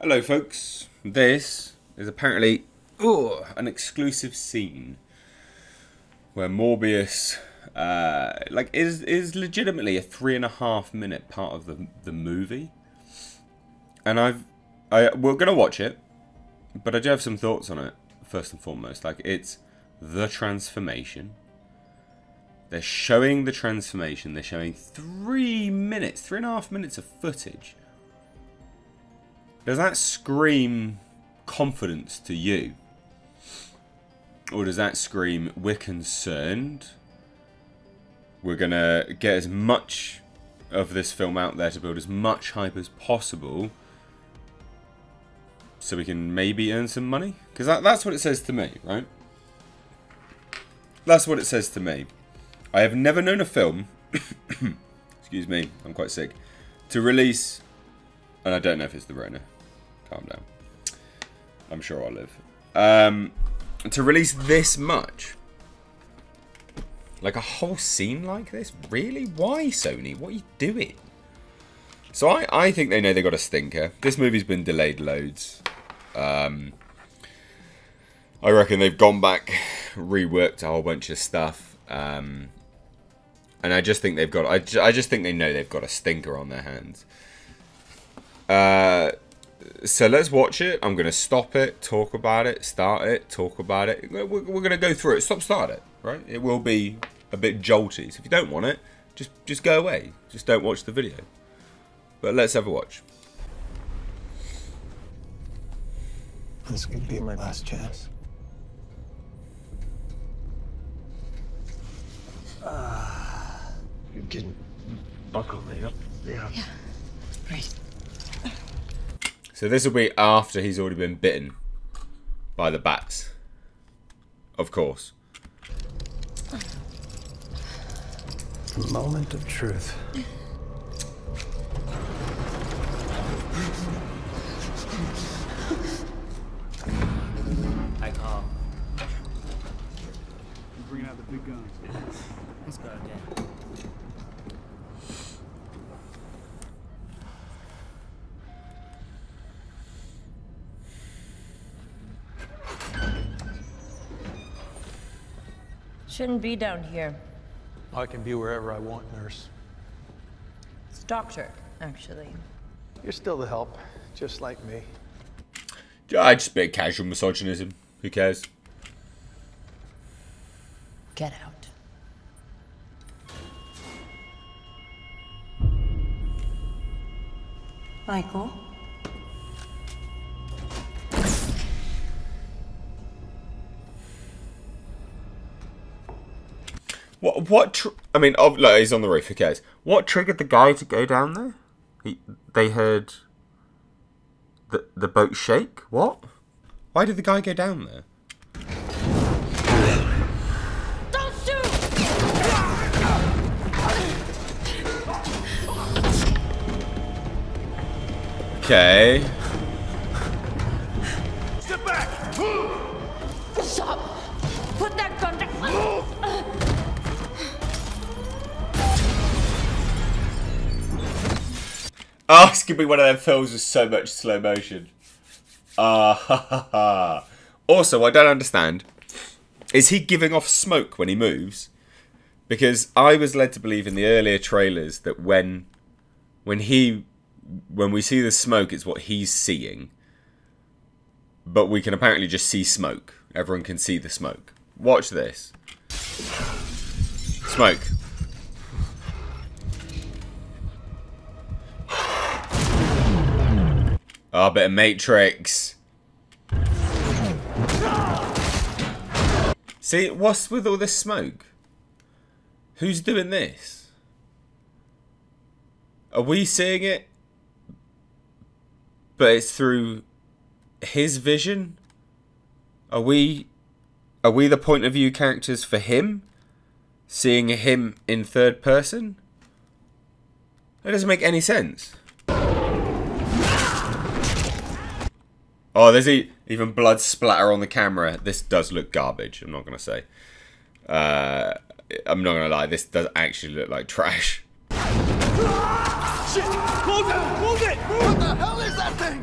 Hello, folks. This is apparently ooh, an exclusive scene where Morbius, uh, like, is is legitimately a three and a half minute part of the the movie, and I've I we're gonna watch it, but I do have some thoughts on it. First and foremost, like it's the transformation. They're showing the transformation. They're showing three minutes, three and a half minutes of footage does that scream confidence to you? Or does that scream, we're concerned, we're going to get as much of this film out there to build as much hype as possible so we can maybe earn some money? Because that, that's what it says to me, right? That's what it says to me. I have never known a film, excuse me, I'm quite sick, to release, and I don't know if it's the Rona, Calm down. I'm sure I'll live. Um, to release this much. Like a whole scene like this? Really? Why, Sony? What are you doing? So I, I think they know they got a stinker. This movie's been delayed loads. Um, I reckon they've gone back, reworked a whole bunch of stuff. Um, and I just think they've got... I, I just think they know they've got a stinker on their hands. Uh, so let's watch it. I'm going to stop it, talk about it, start it, talk about it. We're, we're going to go through it. Stop, start it, right? It will be a bit jolty. So if you don't want it, just just go away. Just don't watch the video. But let's have a watch. This could be my last chance. Uh, you can buckle me up. Yeah. Yeah. Right. So this will be after he's already been bitten by the bats. Of course. A moment of truth. I call. Bring out the big guns. Let's go, Dad. Shouldn't be down here. I can be wherever I want, nurse. It's doctor, actually. You're still the help, just like me. I just a bit casual misogynism. Who cares? Get out. Michael? What? What? I mean, oh, look, he's on the roof. Who cares? What triggered the guy to go down there? He, they heard the the boat shake. What? Why did the guy go down there? Don't shoot! Okay. Step back! Stop! Put that gun down! Oh, it's gonna be one of them films with so much slow motion. Ah, ha, ha, ha. Also, I don't understand. Is he giving off smoke when he moves? Because I was led to believe in the earlier trailers that when, when he, when we see the smoke, it's what he's seeing. But we can apparently just see smoke. Everyone can see the smoke. Watch this. Smoke. Oh, bit of Matrix. See, what's with all this smoke? Who's doing this? Are we seeing it? But it's through his vision? Are we are we the point of view characters for him? Seeing him in third person? That doesn't make any sense. Oh, there's even blood splatter on the camera. This does look garbage, I'm not going to say. Uh, I'm not going to lie, this does actually look like trash. Shit! Hold it! Hold it! What the hell is that thing?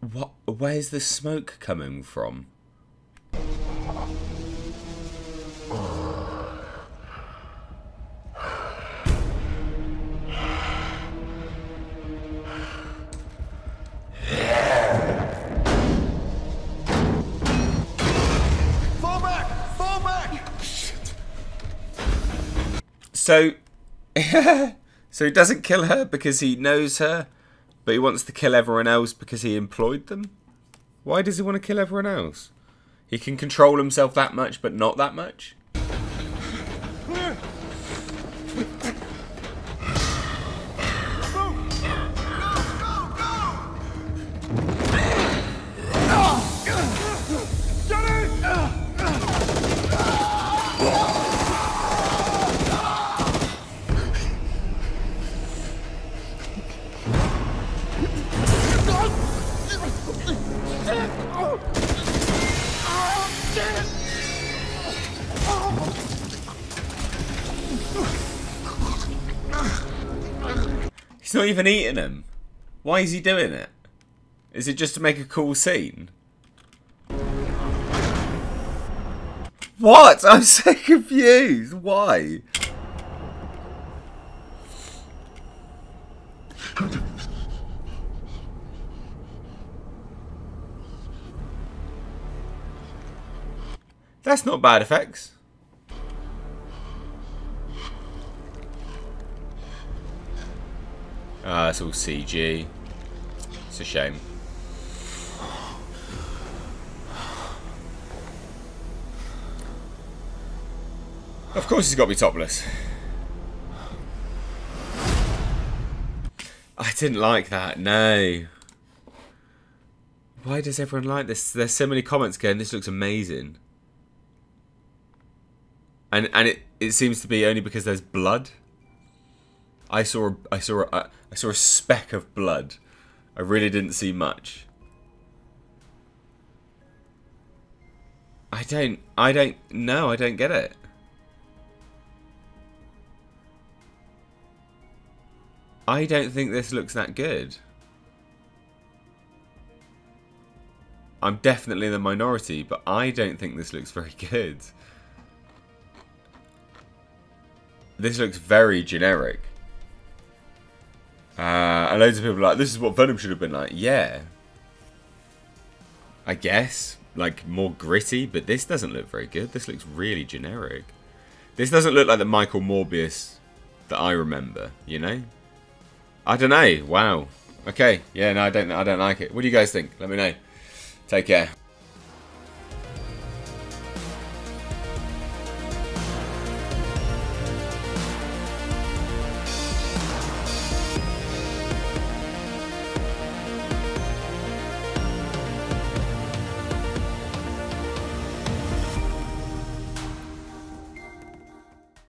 What? Where's the smoke coming from? So, so he doesn't kill her because he knows her, but he wants to kill everyone else because he employed them. Why does he want to kill everyone else? He can control himself that much, but not that much. He's not even eating them. Why is he doing it? Is it just to make a cool scene? What? I'm so confused. Why? That's not bad effects. Ah, it's all CG. It's a shame. Of course he's got to be topless. I didn't like that, no. Why does everyone like this? There's so many comments going, this looks amazing. And and it, it seems to be only because there's blood. I saw I saw a, I saw a speck of blood. I really didn't see much. I don't I don't no, I don't get it. I don't think this looks that good. I'm definitely in the minority, but I don't think this looks very good. This looks very generic. Uh, and loads of people are like, this is what Venom should have been like. Yeah. I guess. Like, more gritty, but this doesn't look very good. This looks really generic. This doesn't look like the Michael Morbius that I remember, you know? I don't know. Wow. Okay. Yeah, no, I don't I don't like it. What do you guys think? Let me know. Take care.